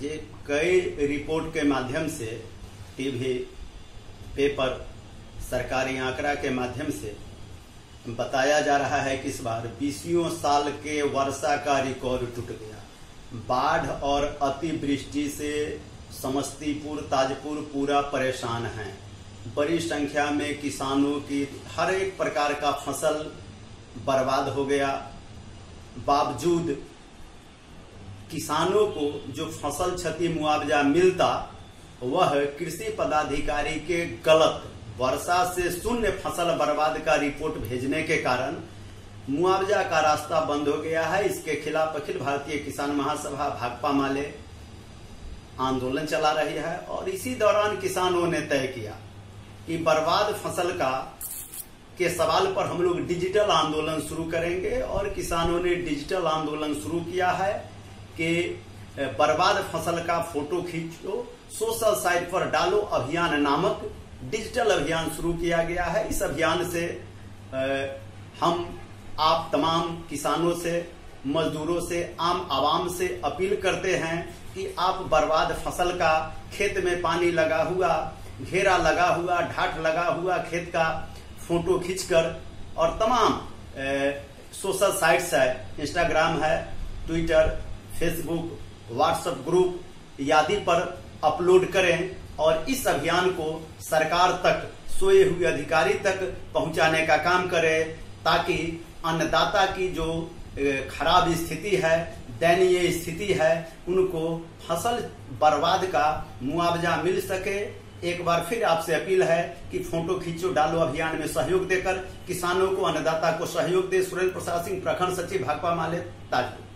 जे कई रिपोर्ट के माध्यम से, टीवी पेपर, सरकारी आंकड़ा के माध्यम से बताया जा रहा है कि इस बार बीसियों साल के वर्षा का रिकॉर्ड टूट गया। बाढ़ और अतिवृष्टि से समस्तीपुर, ताजपुर पूरा परेशान है। बड़ी संख्या में किसानों की हर एक प्रकार का फ़सल बर्बाद हो गया। बावजूद किसानों को जो फ़सल क्षति मुआवजा मिलता, वह कृषि पदाधिकारी के गलत, वर्षा से शून्य फ़सल बर्बाद का रिपोर्ट भेजने के कारण मुआवजा का रास्ता बंद हो गया है। इसके खिलाफ अखिल भारतीय किसान महासभा भाकपा माले आंदोलन चला रही है और इसी दौरान किसानों ने तय किया कि बर्बाद फ़सल का, के सवाल पर हम लोग डिजिटल आंदोलन शुरू करेंगे और किसानों ने डिजिटल आंदोलन शुरू किया है। कि बर्बाद फ़सल का फ़ोटो खींचो, सोशल साइट पर डालो, अभियान नामक डिजिटल अभियान शुरू किया गया है। इस अभियान से हम आप तमाम किसानों से, मजदूरों से, आम आवाम से अपील करते हैं कि आप बर्बाद फ़सल का खेत में पानी लगा हुआ, घेरा लगा हुआ, ढाट लगा हुआ खेत का फ़ोटो खींचकर और तमाम सोशल साइट्स है, इंस्टाग्राम है, ट्विटर फेसबुक व्हाट्सएप ग्रुप आदि पर अपलोड करें और इस अभियान को सरकार तक, सोए हुए अधिकारी तक पहुँचाने का काम करें ताकि अन्नदाता की जो खराब स्थिति है, दयनीय स्थिति है, उनको फ़सल बर्बाद का मुआवजा मिल सके। एक बार फिर आपसे अपील है कि फ़ोटो खींचो, डालो अभियान में सहयोग देकर किसानों को अन्नदाता को सहयोग दे। सुरेंद्र प्रसाद सिंह, प्रखंड सचिव, भाकपा, माले, ताजपुर।